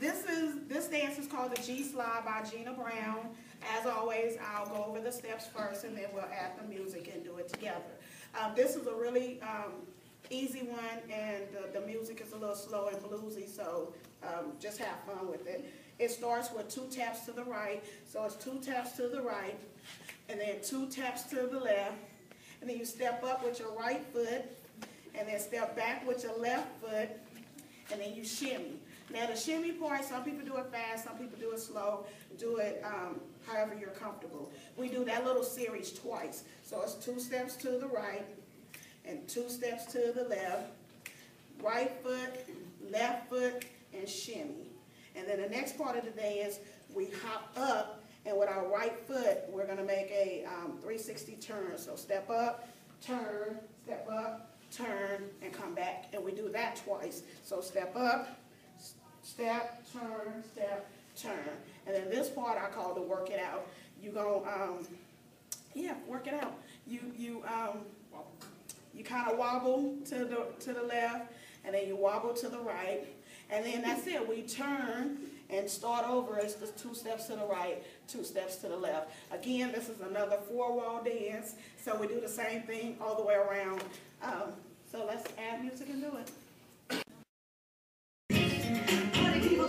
This is, this dance is called the G Slide by Gina Brown. As always, I'll go over the steps first and then we'll add the music and do it together. Um, this is a really, um, easy one and the, the music is a little slow and bluesy, so, um, just have fun with it. It starts with two taps to the right, so it's two taps to the right, and then two taps to the left. And then you step up with your right foot, and then step back with your left foot, and then you shimmy. Now the shimmy part, some people do it fast, some people do it slow, do it um, however you're comfortable. We do that little series twice. So it's two steps to the right and two steps to the left, right foot, left foot, and shimmy. And then the next part of the day is we hop up, and with our right foot, we're gonna make a um, 360 turn. So step up, turn, step up, turn, and come back. And we do that twice. So step up, step, turn, step, turn. And then this part I call the work it out. You go, um, yeah, work it out. You, you, um, you kind of wobble to the, to the left, and then you wobble to the right, and then that's it. We turn and start over. It's just two steps to the right, two steps to the left. Again, this is another four-wall dance, so we do the same thing all the way around. Um, so let's add music and do it. Party people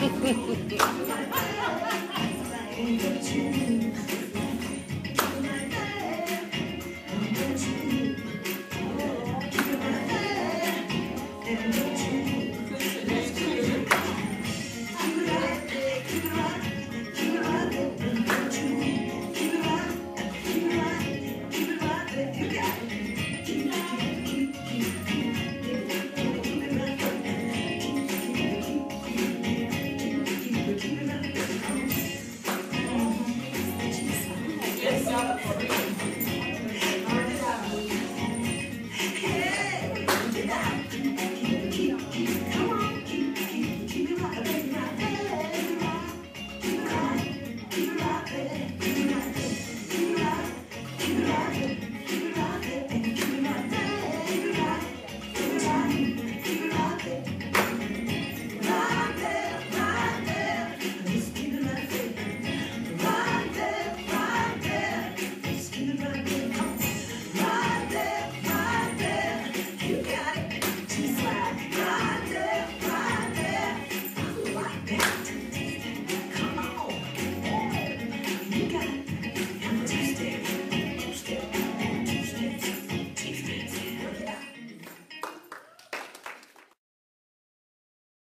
我们都在爱情里少